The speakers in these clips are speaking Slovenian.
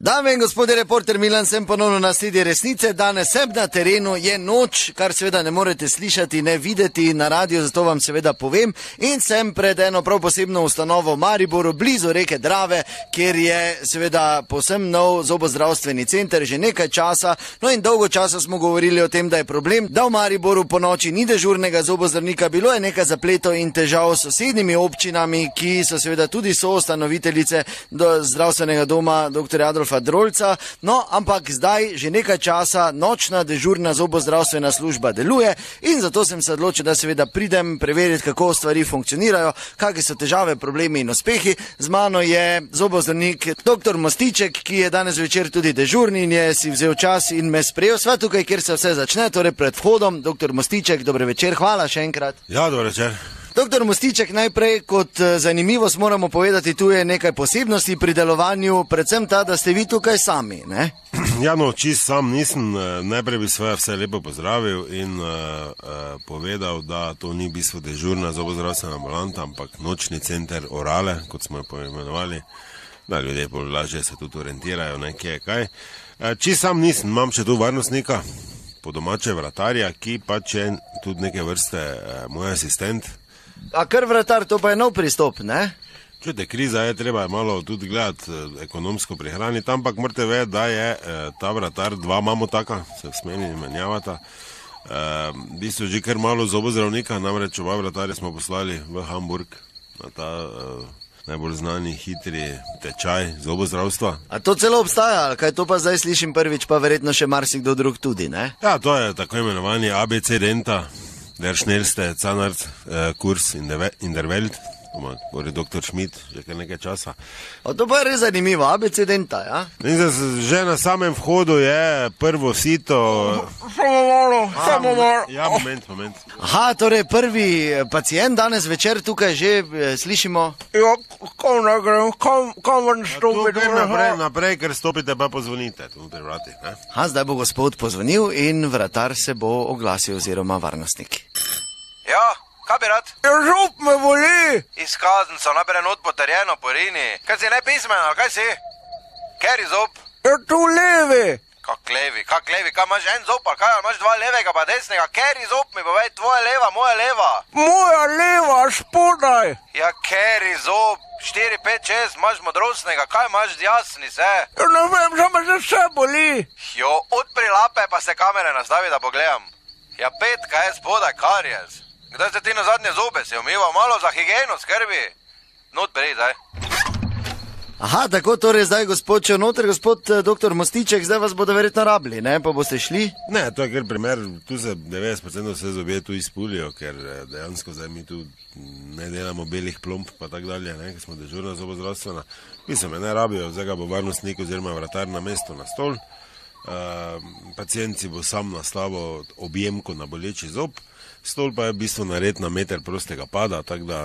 Dame in gospodje, reporter Milan, sem ponovno na sledi resnice. Danes sem na terenu, je noč, kar seveda ne morete slišati, ne videti na radiju, zato vam seveda povem. In sem pred eno prav posebno ustanovo v Mariboru, blizu reke Drave, kjer je seveda posebno nov zobozdravstveni center že nekaj časa. No in dolgo časa smo govorili o tem, da je problem, da v Mariboru po noči ni dežurnega zobozdravnika, bilo je nekaj zapletov in težav s sosednjimi občinami, ki so seveda tudi soustanoviteljice do zdravstvenega doma dr. Adolf. Adolfa Drolca, no, ampak zdaj že nekaj časa nočna dežurna zobozdravstvena služba deluje in zato sem se odločil, da seveda pridem preveriti, kako stvari funkcionirajo, kakšne so težave, problemi in uspehi. Z mano je zobozdravnik dr. Mostiček, ki je danes večer tudi dežurni in je si vzel čas in me sprejel svet tukaj, kjer se vse začne, torej pred vhodom. Dr. Mostiček, dober večer, hvala še enkrat. Ja, dober večer. Doktor Mostiček, najprej kot eh, zanimivost moramo povedati, tu je nekaj posebnosti pri delovanju, predvsem ta, da ste vi tukaj sami. Ne? Ja, no, čist sam nisem, eh, najprej bi svoje vse lepo pozdravil in uh, uh, povedal, da to ni bistvo dežurna zobozdravstvena ambulanta, ampak nočni center orale, kot smo jo poimenovali, da ljudje bolj lažje se tudi orientirajo, nekje kaj. Uh, čist sam nisem, imam še tu varnostnika, po domače vratarja, ki pa če tudi neke vrste uh, moj asistent. A kar vratar, to pa je nov pristop, ne? Čute, kriza je treba malo tudi gledati ekonomsko prihraniti, ampak morate vedeti, da je eh, ta vratar, dva imamo taka, se smeni menjavata. Eh, Bi so že kar malo zobozdravnika, namreč oba vratarja smo poslali v Hamburg na ta eh, najbolj znani hitri tečaj zobozdravstva. A to celo obstaja, kaj to pa zdaj slišim prvič, pa verjetno še marsikdo drug tudi, ne? Ja, to je tako imenovani ABC Denta. Der schnellste Zahnarzt, äh, Kurs in der, in der Welt, govori dr. Schmidt, že kar nekaj časa. O, to pa je res zanimivo, abecedenta. Ja? Že na samem vhodu je prvo sito. Samo malo, samo malo. Ja, moment, moment. Aha, torej prvi pacijent danes večer tukaj že eh, slišimo. Ja, kam ne grem, kam, kam vam stopiti? Naprej, naprej, ker stopite, pa pozvonite, tu pri vratih. Ha, zdaj bo gospod pozvonil in vratar se bo oglasil oziroma varnostnik. Ja, kaj bi rad? Ja, žup me boli. Izkaznico, najprej not potrjeno, porini. Kaj si ne pismen, kaj si? Ker je zob? Ja, tu levi. Kak levi, kak levi, kaj imaš en zob, ali kaj imaš dva levega, pa desnega? Ker je zob, mi povej, tvoja leva, moja leva. Moja leva, spodaj. Ja, ker je zob. 4, 5, 6, imaš modrostnega, kaj imaš jasni se? Ja, ne vem, samo že vse boli. Jo, odpri lape, pa se kamere nastavi, da pogledam. Ja, pet, kaj je spodaj, kar je. Kdaj ste ti na zadnje zobe, si umival malo za higieno, skrbi? No, odpri, zdaj. Aha, tako torej zdaj gospod če noter, gospod eh, dr. Mostiček, zdaj vas bodo verjetno rabili, ne pa boste šli. Ne, to je kar primer, tu se 90% vse zobje tu izpulijo, ker eh, dejansko zdaj mi tu ne delamo belih plomb, pa tako dalje, ne, ker smo dežurna zobozdravstvena. Mislim, ne rabijo, zdaj ga bo varnostnik oziroma vratar na mesto na stol. Uh, pacient si bo sam nastavil objemko na boleči zob, stol pa je v bistvu nared na meter prostega pada, tako da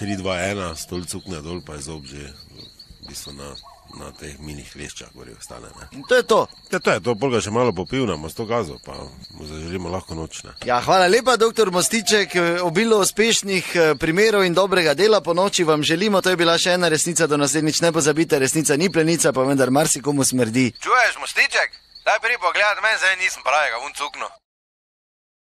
3, 2, 1, stol cukne dol, pa je zob že v bistvu na, na teh minih kleščah, gori ostane. Ne. In to je to. Ja, to je to, pol ga še malo popivnamo s to gazo, pa mu zaželimo lahko nočne. Ja, hvala lepa, dr. Mostiček, obilo uspešnih eh, primerov in dobrega dela po noči vam želimo. To je bila še ena resnica, do naslednjič ne pozabite, resnica ni plenica, pa vendar marsikomu smrdi. Čuješ, mostiček? Daj pri pogledati, meni zdaj nisem pravega, vun cukno.